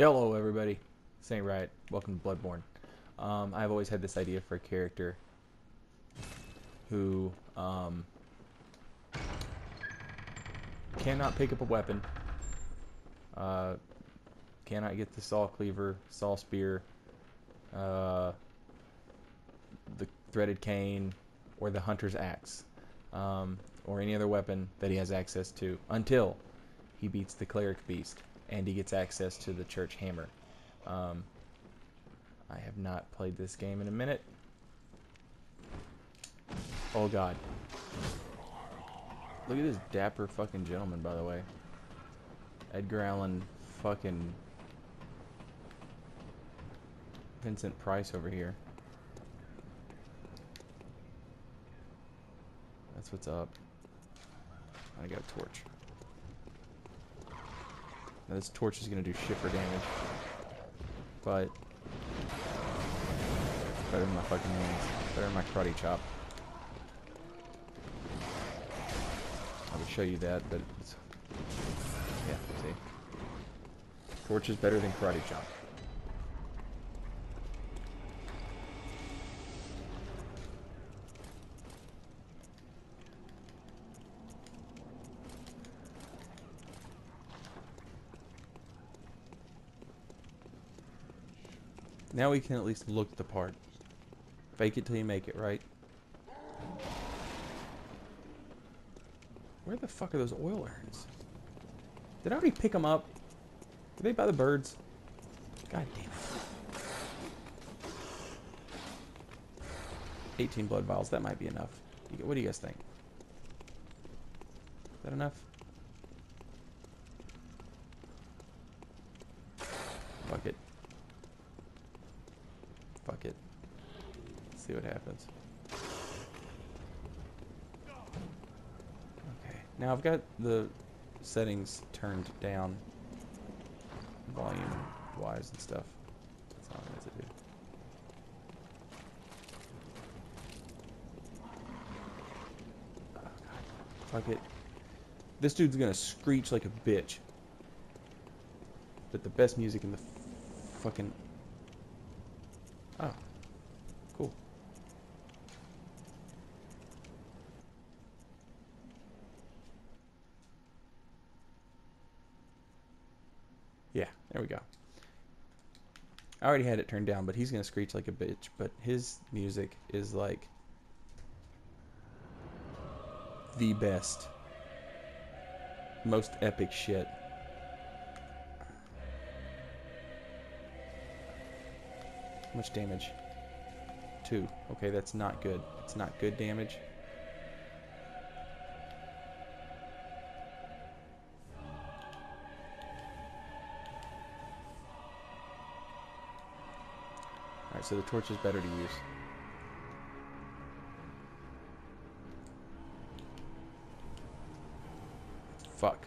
Hello, everybody. Saint Riot. Welcome to Bloodborne. Um, I've always had this idea for a character who um, cannot pick up a weapon, uh, cannot get the saw cleaver, saw spear, uh, the threaded cane, or the hunter's axe, um, or any other weapon that he has access to until he beats the cleric beast and he gets access to the church hammer. Um, I have not played this game in a minute. Oh god. Look at this dapper fucking gentleman, by the way. Edgar Allan fucking Vincent Price over here. That's what's up. I got a torch. Now this torch is gonna do shit for damage. But better than my fucking hands. Better than my karate chop. I would show you that, but yeah, see. Torch is better than karate chop. Now we can at least look the part. Fake it till you make it, right? Where the fuck are those oil urns? Did I already pick them up? Are they by the birds? God damn it. 18 blood vials, that might be enough. What do you guys think? Is that enough? Fuck it. Fuck it. Let's see what happens. Okay, now I've got the settings turned down volume wise and stuff. That's all I need to do. Oh, Fuck it. This dude's gonna screech like a bitch. But the best music in the fucking Oh. Cool. Yeah, there we go. I already had it turned down, but he's to screech like a bitch. But his music is like the best, most epic shit. How much damage? Two. Okay, that's not good. It's not good damage. Alright, so the torch is better to use. Fuck.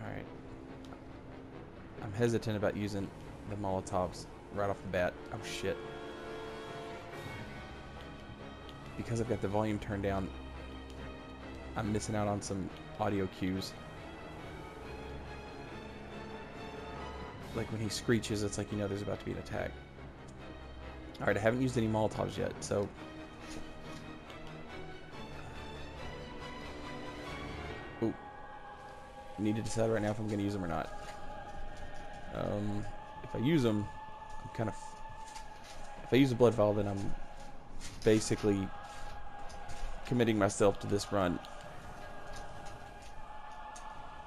Alright. I'm hesitant about using the Molotovs right off the bat. Oh shit. Because I've got the volume turned down, I'm missing out on some audio cues. Like when he screeches, it's like you know there's about to be an attack. Alright, I haven't used any Molotovs yet, so... Ooh. Need to decide right now if I'm going to use them or not. Um, if I use them, I'm kind of... If I use a blood vial, then I'm basically committing myself to this run.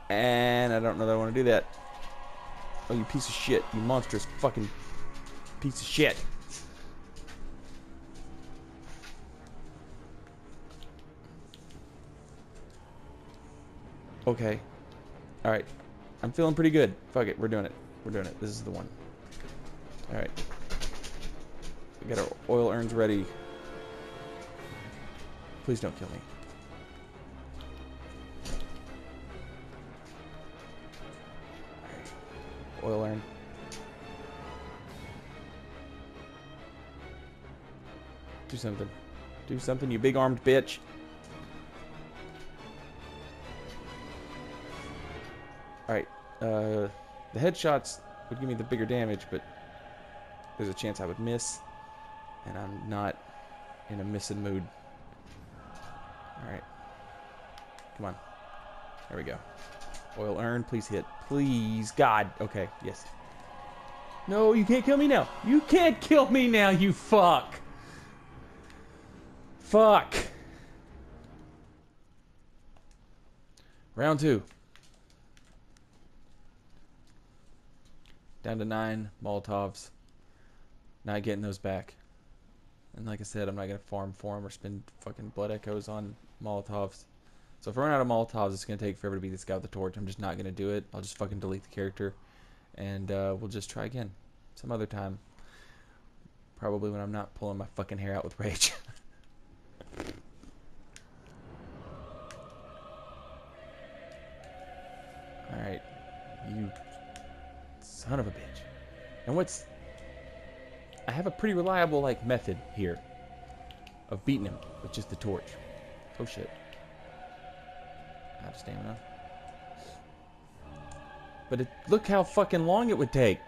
And I don't know that I want to do that. Oh, you piece of shit. You monstrous fucking piece of shit. Okay. Alright. I'm feeling pretty good. Fuck it. We're doing it. We're doing it. This is the one. Alright. We got our oil urns ready. Please don't kill me. Oil urn. Do something. Do something, you big armed bitch. Alright, uh, the headshots would give me the bigger damage, but there's a chance I would miss, and I'm not in a missing mood. Alright. Come on. There we go. Oil urn, please hit. Please, God. Okay, yes. No, you can't kill me now. You can't kill me now, you fuck. Fuck. Round two. Down to nine Molotovs. Not getting those back. And like I said, I'm not going to farm for them or spend fucking blood echoes on Molotovs. So if I run out of Molotovs, it's going to take forever to beat this guy with the torch. I'm just not going to do it. I'll just fucking delete the character. And uh, we'll just try again. Some other time. Probably when I'm not pulling my fucking hair out with rage. Alright. You son of a bitch. And what's... I have a pretty reliable, like, method here of beating him with just the torch. Oh, shit. Out of stamina. But it, look how fucking long it would take.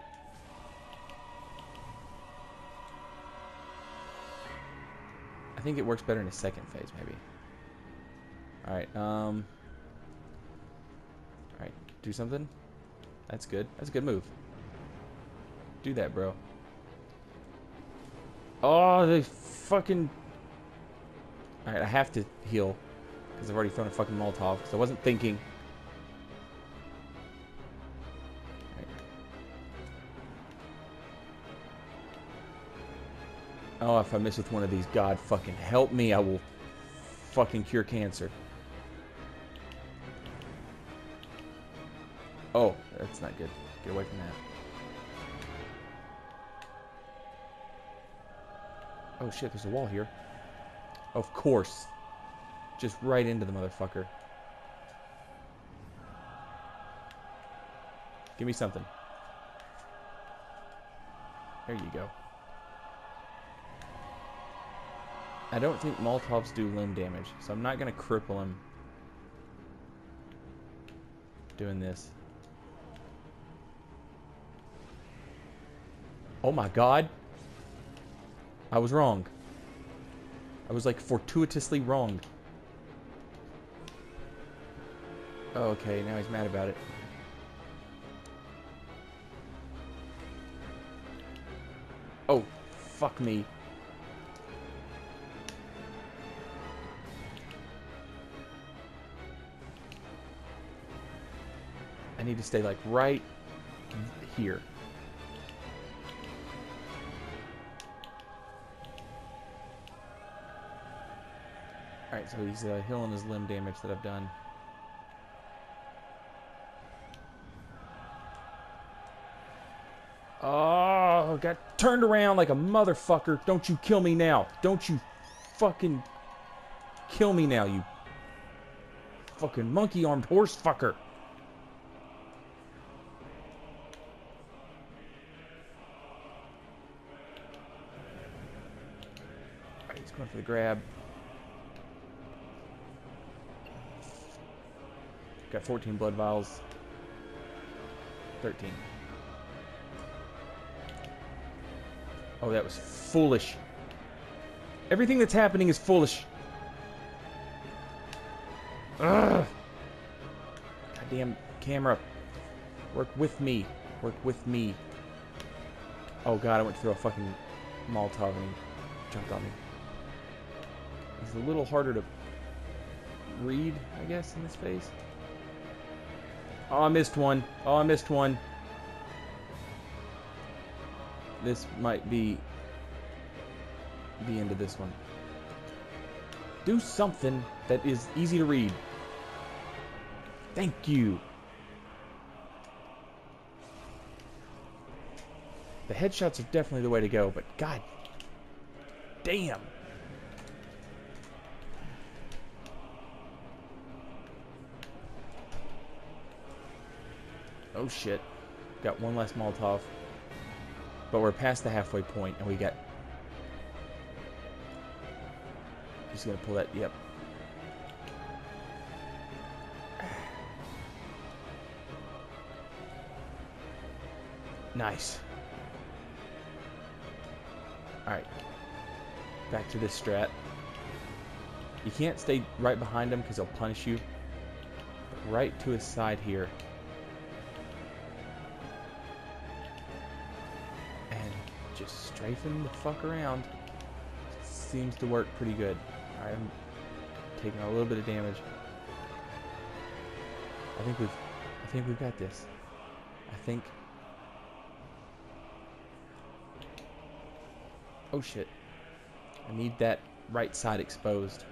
I think it works better in a second phase, maybe. Alright, um... Alright, do something. That's good. That's a good move. Do that, bro. Oh, they fucking... Alright, I have to heal. Because I've already thrown a fucking Molotov. Because I wasn't thinking. Oh, if I miss with one of these, God fucking help me. I will fucking cure cancer. Oh, that's not good. Get away from that. Oh shit, there's a wall here. Of course. Just right into the motherfucker. Give me something. There you go. I don't think Molotovs do limb damage, so I'm not going to cripple him doing this. Oh my god. I was wrong. I was like fortuitously wrong. Oh, okay, now he's mad about it. Oh, fuck me. I need to stay like right here. Alright, so he's uh, healing his limb damage that I've done. Oh, got turned around like a motherfucker. Don't you kill me now. Don't you fucking kill me now, you fucking monkey-armed horse fucker. He's going for the grab. Got 14 blood vials. 13. Oh, that was foolish. Everything that's happening is foolish. Ugh. Goddamn camera. Work with me. Work with me. Oh god, I went to throw a fucking Molotov and he jumped on me. He's a little harder to read, I guess, in this phase. Oh, I missed one. Oh, I missed one. This might be the end of this one. Do something that is easy to read. Thank you. The headshots are definitely the way to go, but god damn. Oh shit. Got one less Molotov. But we're past the halfway point and we got... Just gonna pull that, yep. Nice. Alright. Back to this strat. You can't stay right behind him because he'll punish you. Right to his side here. Strafing the fuck around. Seems to work pretty good. I'm taking a little bit of damage. I think we've I think we've got this. I think Oh shit. I need that right side exposed.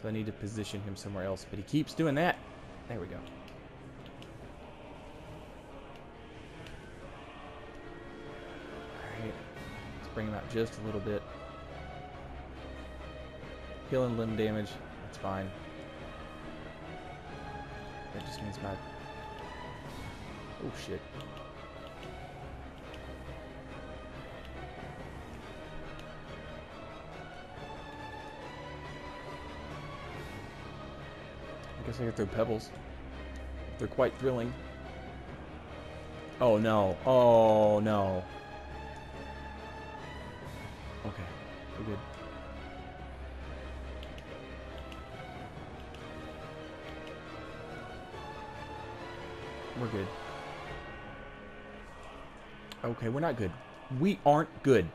So I need to position him somewhere else. But he keeps doing that. There we go. Bring him out just a little bit. Healing limb damage. That's fine. That just means my... Oh shit. I guess I could throw pebbles. They're quite thrilling. Oh no. Oh no. We're good. We're good. Okay, we're not good. We aren't good.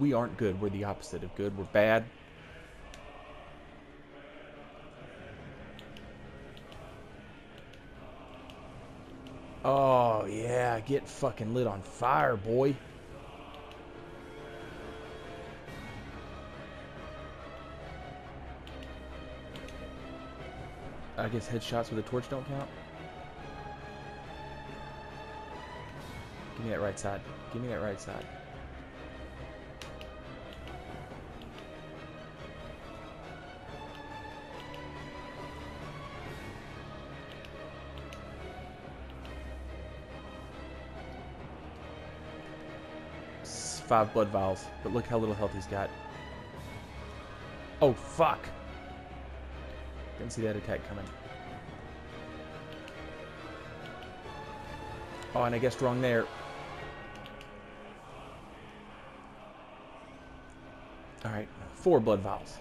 We aren't good. We're the opposite of good. We're bad. Oh, yeah. Get fucking lit on fire, boy. I guess headshots with a torch don't count. Give me that right side. Give me that right side. Five blood vials, but look how little health he's got. Oh, fuck! Didn't see that attack coming. Oh, and I guessed wrong there. Alright, four blood vials.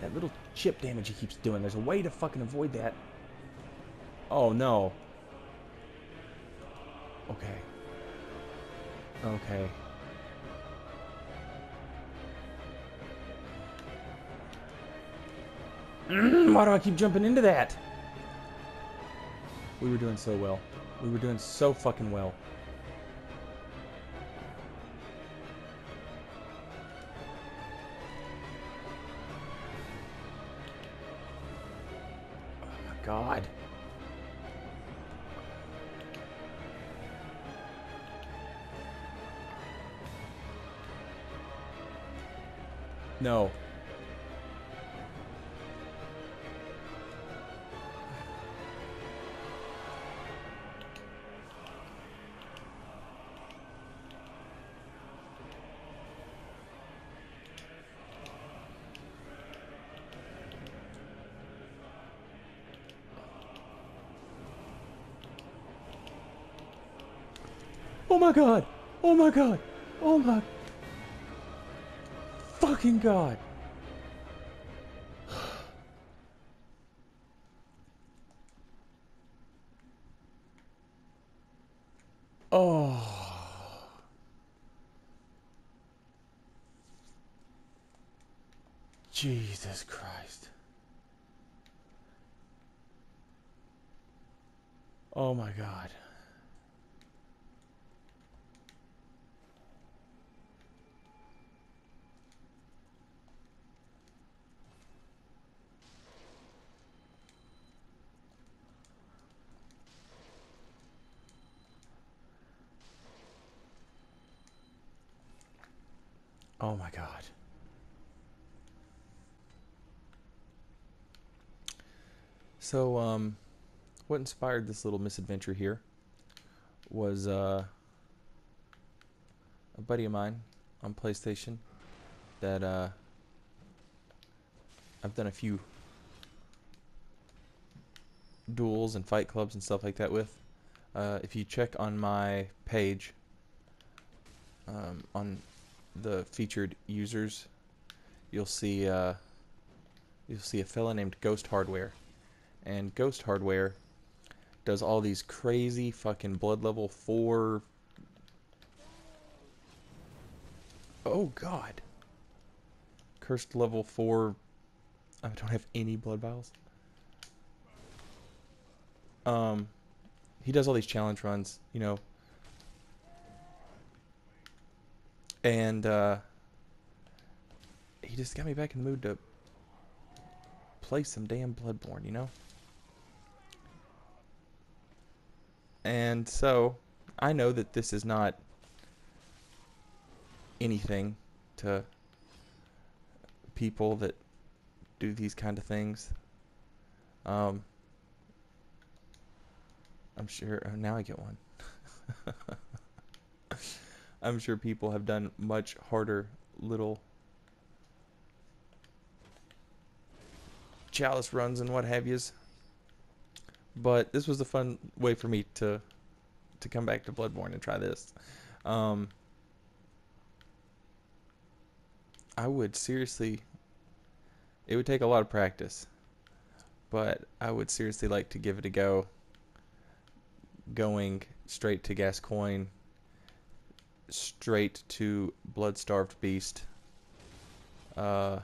That little chip damage he keeps doing, there's a way to fucking avoid that. Oh, no. Okay. Okay. Mm, why do I keep jumping into that? We were doing so well. We were doing so fucking well. Oh my god. No. Oh my god! Oh my god! Oh my fucking god! Oh. Jesus Christ. Oh my god. Oh my god. So, um, what inspired this little misadventure here was uh, a buddy of mine on PlayStation that uh, I've done a few duels and fight clubs and stuff like that with. Uh, if you check on my page um, on the featured users, you'll see uh, you'll see a fella named Ghost Hardware, and Ghost Hardware does all these crazy fucking blood level four. Oh God! Cursed level four. I don't have any blood vials. Um, he does all these challenge runs, you know, and uh, he just got me back in the mood to play some damn Bloodborne, you know. And so, I know that this is not anything to people that do these kind of things. Um, I'm sure. Oh, now I get one. I'm sure people have done much harder little chalice runs and what have yous. But this was a fun way for me to to come back to Bloodborne and try this. Um, I would seriously. It would take a lot of practice, but I would seriously like to give it a go going straight to Gascoigne, straight to Blood-Starved Beast, uh,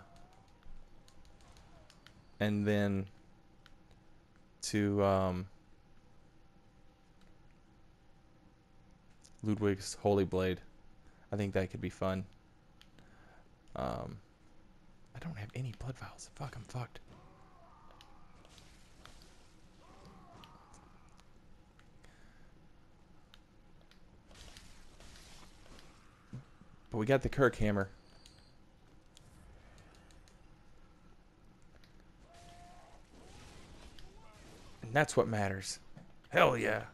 and then to um, Ludwig's Holy Blade. I think that could be fun. Um, I don't have any blood vials. Fuck, I'm fucked. But we got the Kirkhammer. That's what matters. Hell yeah.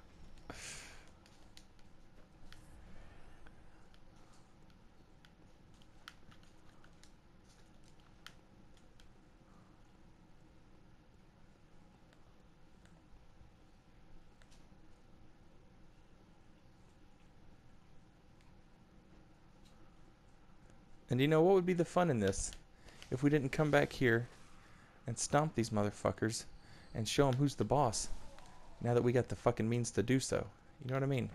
And you know what would be the fun in this? If we didn't come back here and stomp these motherfuckers and show them who's the boss. Now that we got the fucking means to do so. You know what I mean?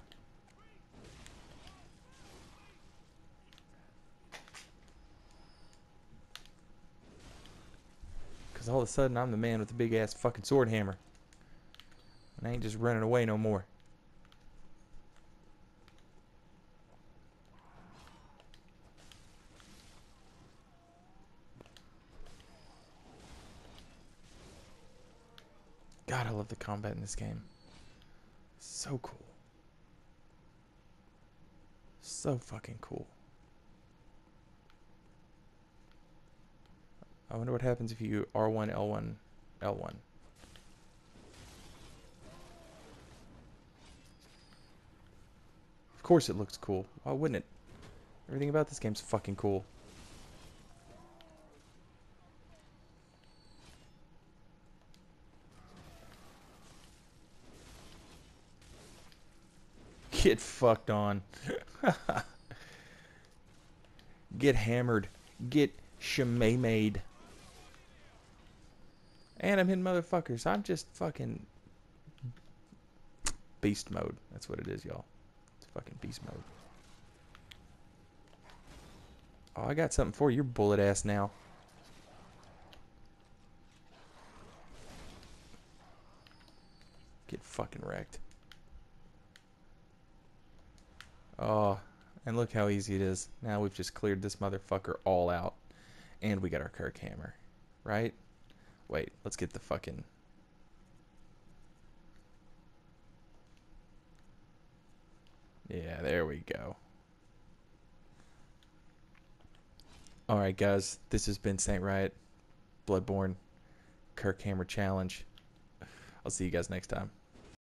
Because all of a sudden I'm the man with the big ass fucking sword hammer. And I ain't just running away no more. God, I love the combat in this game. So cool. So fucking cool. I wonder what happens if you R1, L1, L1. Of course it looks cool. Why wouldn't it? Everything about this game's fucking cool. Get fucked on. Get hammered. Get shemay made. And I'm hitting motherfuckers. I'm just fucking beast mode. That's what it is, y'all. It's fucking beast mode. Oh, I got something for you. You're bullet ass now. Get fucking wrecked. Oh, and look how easy it is. Now we've just cleared this motherfucker all out. And we got our Kirkhammer. Right? Wait, let's get the fucking... Yeah, there we go. Alright guys, this has been Saint Riot, Bloodborne, Kirkhammer Challenge. I'll see you guys next time.